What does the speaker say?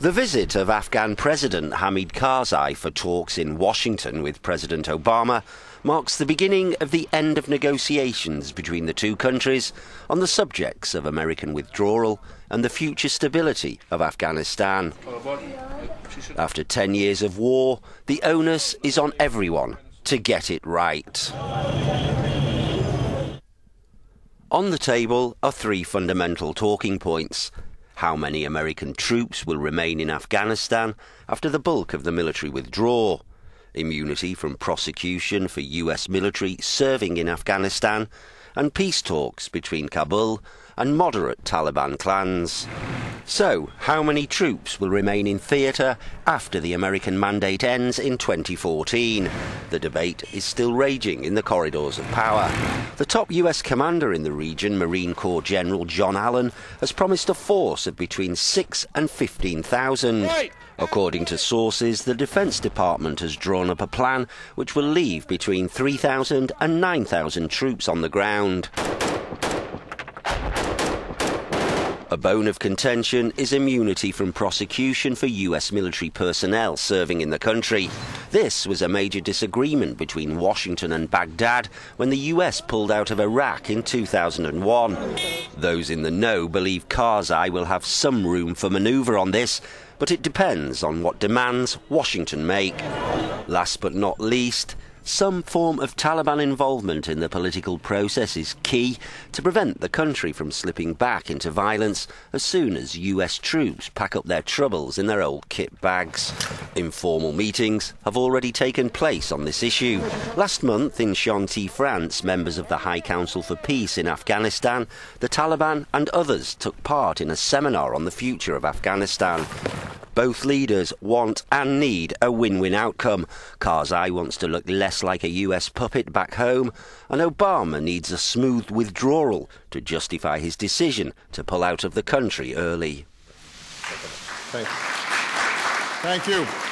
The visit of Afghan President Hamid Karzai for talks in Washington with President Obama marks the beginning of the end of negotiations between the two countries on the subjects of American withdrawal and the future stability of Afghanistan. After 10 years of war, the onus is on everyone to get it right. On the table are three fundamental talking points how many American troops will remain in Afghanistan after the bulk of the military withdraw, immunity from prosecution for US military serving in Afghanistan, and peace talks between Kabul and moderate Taliban clans. So, how many troops will remain in theatre after the American mandate ends in 2014? The debate is still raging in the corridors of power. The top US commander in the region, Marine Corps General John Allen, has promised a force of between 6 and 15,000. Right. According to sources, the Defense Department has drawn up a plan which will leave between 3,000 and 9,000 troops on the ground. A bone of contention is immunity from prosecution for US military personnel serving in the country. This was a major disagreement between Washington and Baghdad when the US pulled out of Iraq in 2001. Those in the know believe Karzai will have some room for manoeuvre on this, but it depends on what demands Washington make. Last but not least, some form of Taliban involvement in the political process is key to prevent the country from slipping back into violence as soon as US troops pack up their troubles in their old kit bags. Informal meetings have already taken place on this issue. Last month in Chantilly, France, members of the High Council for Peace in Afghanistan, the Taliban, and others took part in a seminar on the future of Afghanistan. Both leaders want and need a win win outcome. Karzai wants to look less like a US puppet back home, and Obama needs a smooth withdrawal to justify his decision to pull out of the country early. Thank you. Thank you.